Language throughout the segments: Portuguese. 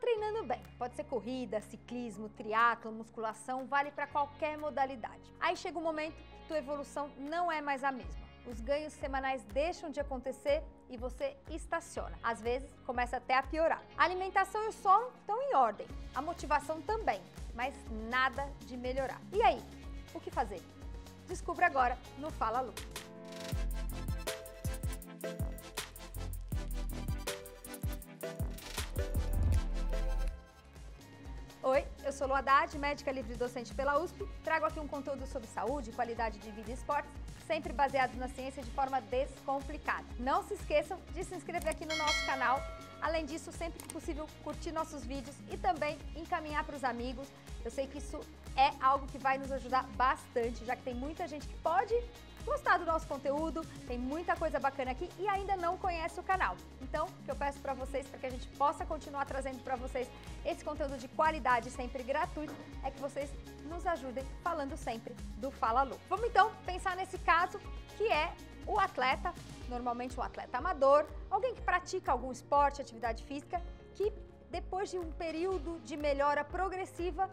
treinando bem. Pode ser corrida, ciclismo, triatlo, musculação, vale para qualquer modalidade. Aí chega um momento que tua evolução não é mais a mesma. Os ganhos semanais deixam de acontecer e você estaciona. Às vezes, começa até a piorar. A alimentação e o sono estão em ordem, a motivação também, mas nada de melhorar. E aí, o que fazer? Descubra agora no Fala Lu. Sou Lu Haddad, médica livre docente pela USP. Trago aqui um conteúdo sobre saúde, qualidade de vida e esportes, sempre baseado na ciência de forma descomplicada. Não se esqueçam de se inscrever aqui no nosso canal. Além disso, sempre que possível, curtir nossos vídeos e também encaminhar para os amigos. Eu sei que isso é algo que vai nos ajudar bastante, já que tem muita gente que pode gostar do nosso conteúdo, tem muita coisa bacana aqui e ainda não conhece o canal. Então, o que eu peço para vocês, para que a gente possa continuar trazendo para vocês esse conteúdo de qualidade sempre gratuito, é que vocês nos ajudem falando sempre do Fala Lu. Vamos então pensar nesse caso que é o atleta, normalmente um atleta amador, alguém que pratica algum esporte, atividade física, que depois de um período de melhora progressiva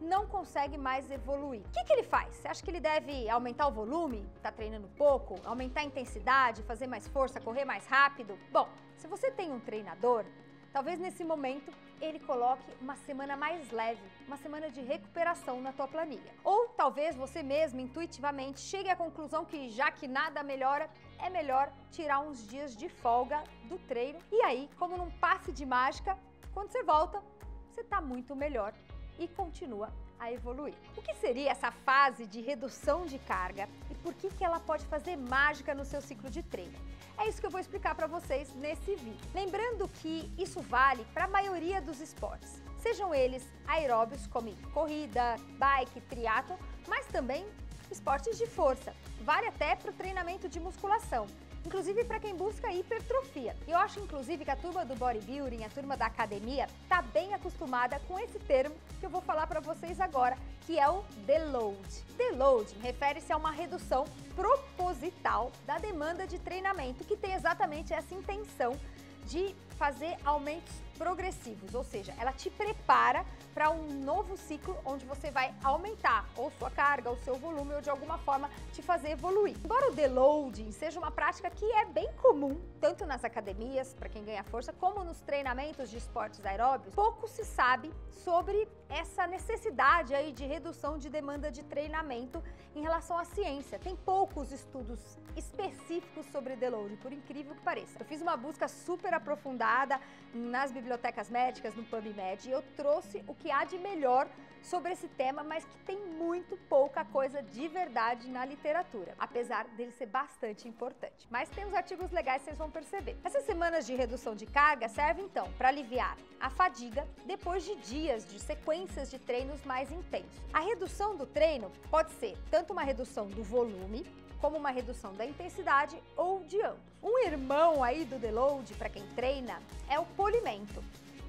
não consegue mais evoluir. O que, que ele faz? Você acha que ele deve aumentar o volume? Tá treinando pouco? Aumentar a intensidade? Fazer mais força? Correr mais rápido? Bom, se você tem um treinador, talvez nesse momento ele coloque uma semana mais leve, uma semana de recuperação na tua planilha. Ou talvez você mesmo intuitivamente chegue à conclusão que já que nada melhora, é melhor tirar uns dias de folga do treino. E aí, como num passe de mágica, quando você volta, você está muito melhor e continua a evoluir. O que seria essa fase de redução de carga e por que, que ela pode fazer mágica no seu ciclo de treino? É isso que eu vou explicar para vocês nesse vídeo. Lembrando que isso vale para a maioria dos esportes, sejam eles aeróbios como corrida, bike, triatlo, mas também esportes de força. Vale até para o treinamento de musculação inclusive para quem busca hipertrofia. Eu acho, inclusive, que a turma do bodybuilding, a turma da academia, está bem acostumada com esse termo que eu vou falar para vocês agora, que é o deload. Deload refere-se a uma redução proposital da demanda de treinamento, que tem exatamente essa intenção de fazer aumentos progressivos, ou seja, ela te prepara para um novo ciclo onde você vai aumentar ou sua carga, ou seu volume, ou de alguma forma te fazer evoluir. Embora o deloading seja uma prática que é bem comum, tanto nas academias, para quem ganha força, como nos treinamentos de esportes aeróbios, pouco se sabe sobre essa necessidade aí de redução de demanda de treinamento em relação à ciência. Tem poucos estudos específicos sobre deload, por incrível que pareça. Eu fiz uma busca super aprofundada nas bibliotecas médicas no PubMed e eu trouxe o que há de melhor sobre esse tema, mas que tem muito pouca coisa de verdade na literatura, apesar dele ser bastante importante. Mas tem uns artigos legais, vocês vão perceber. Essas semanas de redução de carga servem então para aliviar a fadiga depois de dias de sequências de treinos mais intensos. A redução do treino pode ser tanto uma redução do volume, como uma redução da intensidade ou de ambos. Um irmão aí do deload para quem treina é o polimento,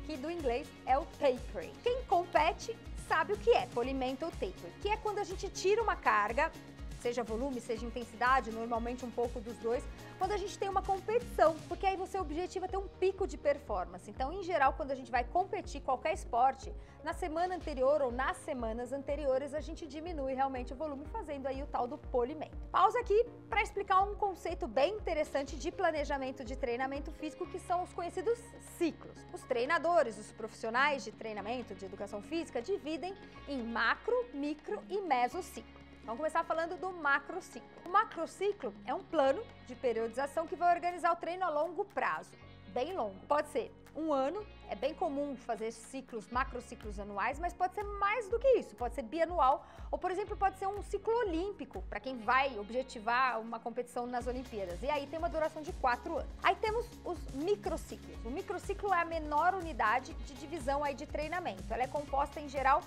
que do inglês é o tapering. Quem compete sabe o que é polimento ou taper, que é quando a gente tira uma carga seja volume, seja intensidade, normalmente um pouco dos dois, quando a gente tem uma competição, porque aí você objetiva ter um pico de performance. Então, em geral, quando a gente vai competir qualquer esporte, na semana anterior ou nas semanas anteriores, a gente diminui realmente o volume, fazendo aí o tal do polimento. Pausa aqui para explicar um conceito bem interessante de planejamento de treinamento físico, que são os conhecidos ciclos. Os treinadores, os profissionais de treinamento de educação física dividem em macro, micro e mesociclo. Vamos começar falando do macrociclo. O macrociclo é um plano de periodização que vai organizar o treino a longo prazo, bem longo. Pode ser um ano, é bem comum fazer ciclos, macrociclos anuais, mas pode ser mais do que isso, pode ser bianual, ou por exemplo, pode ser um ciclo olímpico, para quem vai objetivar uma competição nas Olimpíadas. E aí tem uma duração de quatro anos. Aí temos os microciclos. O microciclo é a menor unidade de divisão aí de treinamento. Ela é composta em geral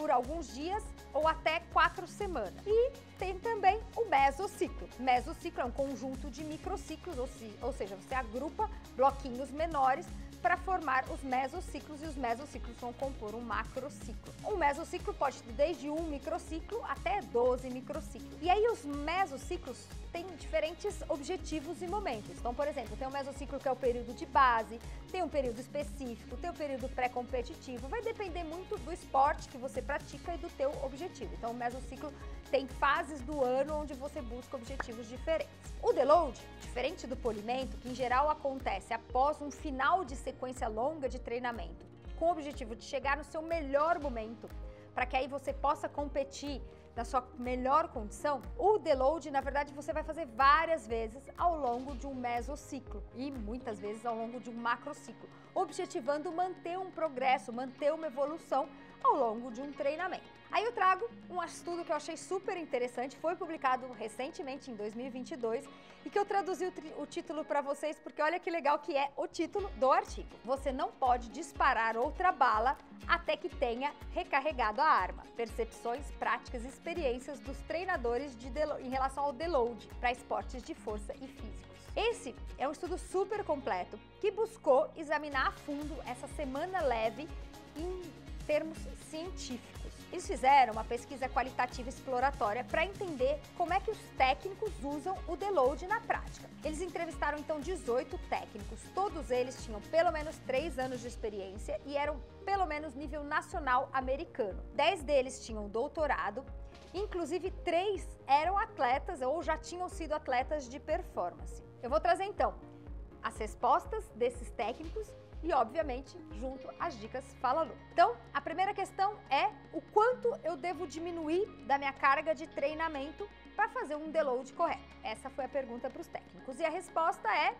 por alguns dias ou até quatro semanas. E tem também o mesociclo. Mesociclo é um conjunto de microciclos, ou, se, ou seja, você agrupa bloquinhos menores para formar os mesociclos e os mesociclos vão compor um macrociclo. Um mesociclo pode ter desde um microciclo até 12 microciclos. E aí os mesociclos têm diferentes objetivos e momentos. Então, por exemplo, tem o mesociclo que é o período de base, tem um período específico, tem o período pré-competitivo, vai depender muito do esporte que você pratica e do teu objetivo. Então, o mesociclo tem fases do ano onde você busca objetivos diferentes. O deload, diferente do polimento, que em geral acontece após um final de sequência longa de treinamento, com o objetivo de chegar no seu melhor momento, para que aí você possa competir na sua melhor condição, o deload, na verdade, você vai fazer várias vezes ao longo de um mesociclo e muitas vezes ao longo de um macrociclo, objetivando manter um progresso, manter uma evolução ao longo de um treinamento. Aí eu trago um estudo que eu achei super interessante, foi publicado recentemente em 2022 e que eu traduzi o, o título para vocês porque olha que legal que é o título do artigo. Você não pode disparar outra bala até que tenha recarregado a arma. Percepções, práticas e experiências dos treinadores de em relação ao deload para esportes de força e físicos. Esse é um estudo super completo que buscou examinar a fundo essa semana leve em termos científicos. Eles fizeram uma pesquisa qualitativa exploratória para entender como é que os técnicos usam o deload na prática. Eles entrevistaram então 18 técnicos, todos eles tinham pelo menos 3 anos de experiência e eram pelo menos nível nacional americano. 10 deles tinham doutorado, inclusive 3 eram atletas ou já tinham sido atletas de performance. Eu vou trazer então as respostas desses técnicos e, obviamente, junto às dicas Fala Lu. Então, a primeira questão é o quanto eu devo diminuir da minha carga de treinamento para fazer um deload correto. Essa foi a pergunta para os técnicos e a resposta é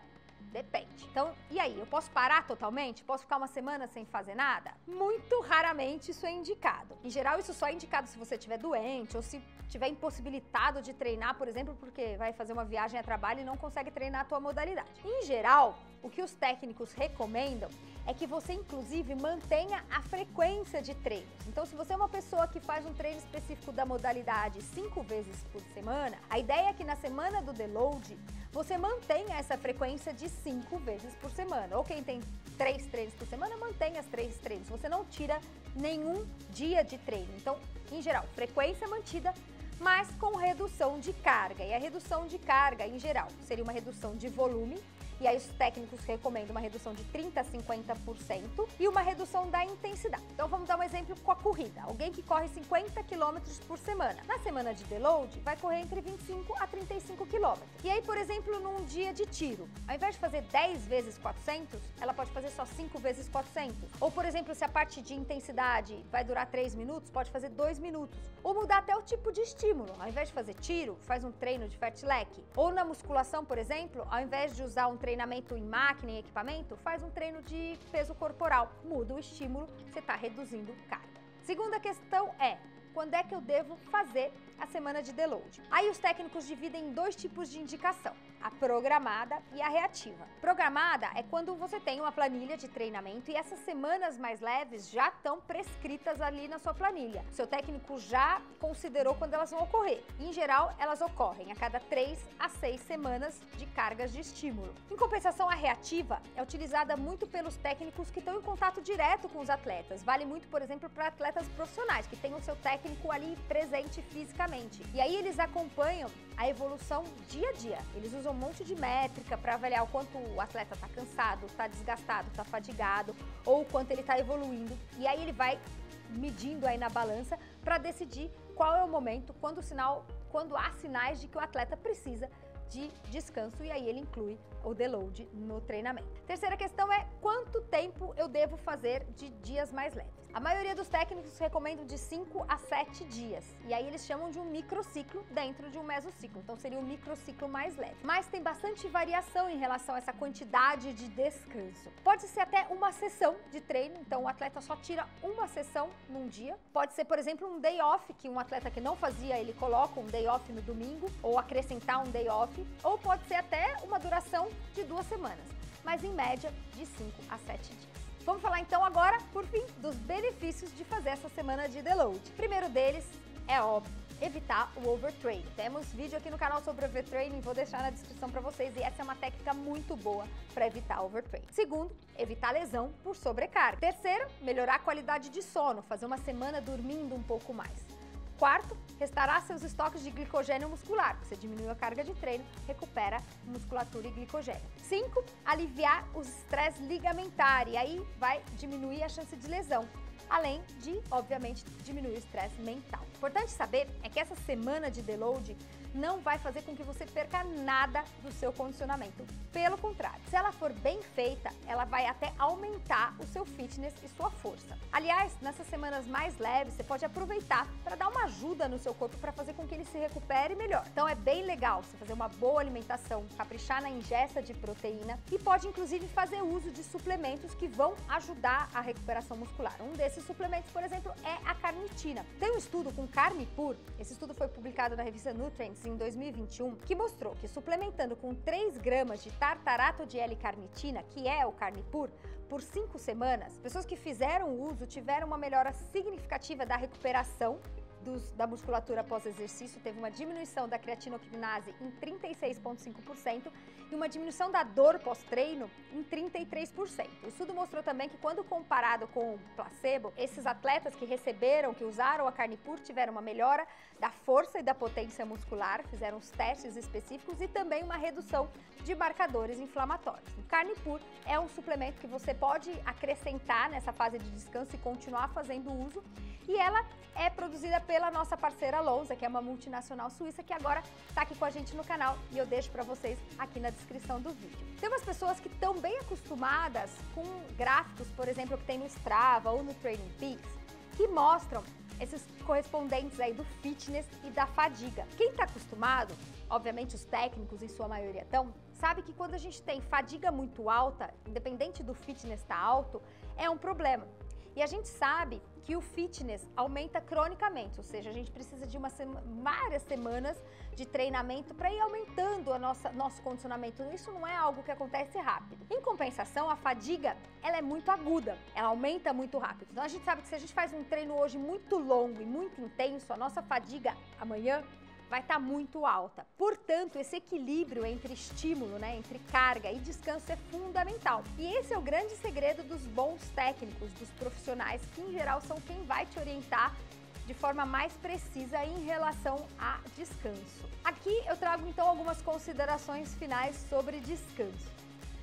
Depende. Então, e aí? Eu posso parar totalmente? Posso ficar uma semana sem fazer nada? Muito raramente isso é indicado. Em geral, isso só é indicado se você estiver doente ou se estiver impossibilitado de treinar, por exemplo, porque vai fazer uma viagem a trabalho e não consegue treinar a tua modalidade. Em geral, o que os técnicos recomendam é que você, inclusive, mantenha a frequência de treinos. Então, se você é uma pessoa que faz um treino específico da modalidade cinco vezes por semana, a ideia é que na semana do deload você mantenha essa frequência de cinco vezes por semana. Ou quem tem três treinos por semana, mantenha as três treinos. Você não tira nenhum dia de treino. Então, em geral, frequência mantida, mas com redução de carga. E a redução de carga, em geral, seria uma redução de volume e aí os técnicos recomendam uma redução de 30% a 50% e uma redução da intensidade. Então vamos dar um exemplo com a corrida. Alguém que corre 50 km por semana. Na semana de deload, vai correr entre 25 a 35 km. E aí, por exemplo, num dia de tiro, ao invés de fazer 10 vezes 400, ela pode fazer só 5 vezes 400. Ou, por exemplo, se a parte de intensidade vai durar 3 minutos, pode fazer 2 minutos. Ou mudar até o tipo de estímulo. Ao invés de fazer tiro, faz um treino de fartlek. Ou na musculação, por exemplo, ao invés de usar um treino treinamento em máquina e equipamento, faz um treino de peso corporal. Muda o estímulo, você está reduzindo carga. Segunda questão é, quando é que eu devo fazer a semana de deload? Aí os técnicos dividem em dois tipos de indicação a programada e a reativa. Programada é quando você tem uma planilha de treinamento e essas semanas mais leves já estão prescritas ali na sua planilha. Seu técnico já considerou quando elas vão ocorrer. em geral, elas ocorrem a cada 3 a 6 semanas de cargas de estímulo. Em compensação, a reativa é utilizada muito pelos técnicos que estão em contato direto com os atletas. Vale muito, por exemplo, para atletas profissionais que têm o seu técnico ali presente fisicamente. E aí eles acompanham a evolução dia a dia. Eles usam um monte de métrica para avaliar o quanto o atleta está cansado, está desgastado, está fadigado ou o quanto ele está evoluindo. E aí ele vai medindo aí na balança para decidir qual é o momento, quando o sinal, quando há sinais de que o atleta precisa de descanso e aí ele inclui o deload no treinamento. Terceira questão é quanto tempo eu devo fazer de dias mais leves. A maioria dos técnicos recomendam de 5 a 7 dias. E aí eles chamam de um microciclo dentro de um mesociclo. Então seria um microciclo mais leve. Mas tem bastante variação em relação a essa quantidade de descanso. Pode ser até uma sessão de treino, então o atleta só tira uma sessão num dia. Pode ser, por exemplo, um day off, que um atleta que não fazia, ele coloca um day off no domingo, ou acrescentar um day off. Ou pode ser até uma duração de duas semanas, mas em média de 5 a 7 dias. Vamos falar então agora, por fim, dos benefícios de fazer essa semana de deload. O primeiro deles é óbvio, evitar o overtraining. Temos vídeo aqui no canal sobre overtraining, vou deixar na descrição para vocês e essa é uma técnica muito boa para evitar overtraining. Segundo, evitar lesão por sobrecarga. Terceiro, melhorar a qualidade de sono, fazer uma semana dormindo um pouco mais. Quarto, restaurar seus estoques de glicogênio muscular. Você diminui a carga de treino, recupera musculatura e glicogênio. Cinco, aliviar o estresse ligamentar e aí vai diminuir a chance de lesão além de, obviamente, diminuir o estresse mental. Importante saber é que essa semana de deload não vai fazer com que você perca nada do seu condicionamento. Pelo contrário, se ela for bem feita, ela vai até aumentar o seu fitness e sua força. Aliás, nessas semanas mais leves, você pode aproveitar para dar uma ajuda no seu corpo para fazer com que ele se recupere melhor. Então é bem legal você fazer uma boa alimentação, caprichar na ingesta de proteína e pode inclusive fazer uso de suplementos que vão ajudar a recuperação muscular. Um desses suplementos, por exemplo, é a carnitina. Tem um estudo com carne pur, esse estudo foi publicado na revista Nutrients em 2021 que mostrou que suplementando com 3 gramas de tartarato de L-carnitina, que é o carnipur, por 5 semanas, pessoas que fizeram uso tiveram uma melhora significativa da recuperação dos, da musculatura após exercício, teve uma diminuição da creatinoquinase em 36,5% e uma diminuição da dor pós-treino em 33%. O estudo mostrou também que quando comparado com o placebo, esses atletas que receberam, que usaram a carne pur, tiveram uma melhora da força e da potência muscular, fizeram os testes específicos e também uma redução de marcadores inflamatórios. Carne pur é um suplemento que você pode acrescentar nessa fase de descanso e continuar fazendo uso e ela é produzida pela nossa parceira Lousa, que é uma multinacional suíça que agora está aqui com a gente no canal e eu deixo para vocês aqui na descrição do vídeo. Tem umas pessoas que estão bem acostumadas com gráficos, por exemplo, que tem no Strava ou no Training Peaks, que mostram esses correspondentes aí do fitness e da fadiga. Quem está acostumado, obviamente os técnicos em sua maioria estão, sabe que quando a gente tem fadiga muito alta, independente do fitness estar tá alto, é um problema. E a gente sabe que o fitness aumenta cronicamente, ou seja, a gente precisa de uma sema, várias semanas de treinamento para ir aumentando a nossa, nosso condicionamento. Isso não é algo que acontece rápido. Em compensação, a fadiga ela é muito aguda, ela aumenta muito rápido. Então a gente sabe que se a gente faz um treino hoje muito longo e muito intenso, a nossa fadiga amanhã vai estar tá muito alta. Portanto, esse equilíbrio entre estímulo, né, entre carga e descanso é fundamental. E esse é o grande segredo dos bons técnicos, dos profissionais, que em geral são quem vai te orientar de forma mais precisa em relação a descanso. Aqui eu trago então algumas considerações finais sobre descanso.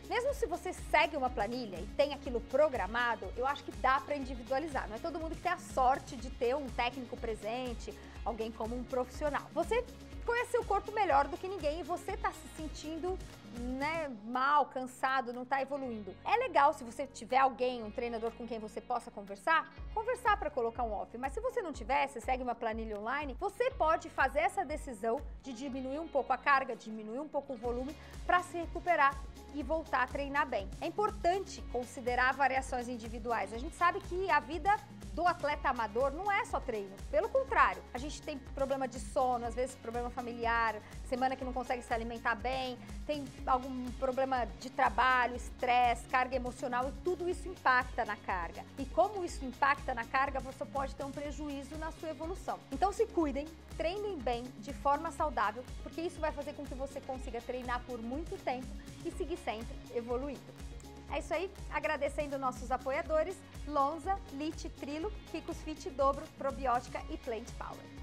Mesmo se você segue uma planilha e tem aquilo programado, eu acho que dá para individualizar. Não é todo mundo que tem a sorte de ter um técnico presente, alguém como um profissional. Você conhece seu corpo melhor do que ninguém e você está se sentindo né, mal, cansado, não está evoluindo. É legal se você tiver alguém, um treinador com quem você possa conversar, conversar para colocar um off. Mas se você não tiver, você segue uma planilha online, você pode fazer essa decisão de diminuir um pouco a carga, diminuir um pouco o volume para se recuperar e voltar a treinar bem. É importante considerar variações individuais. A gente sabe que a vida do atleta amador não é só treino. Pelo contrário, a gente tem problema de sono, às vezes problema familiar, semana que não consegue se alimentar bem, tem algum problema de trabalho, estresse, carga emocional e tudo isso impacta na carga. E como isso impacta na carga, você pode ter um prejuízo na sua evolução. Então se cuidem, treinem bem, de forma saudável, porque isso vai fazer com que você consiga treinar por muito tempo e seguir sempre evoluindo. É isso aí, agradecendo nossos apoiadores, Lonza, Lit, Trilo, Ricos Fit, Dobro, Probiótica e Plant Power.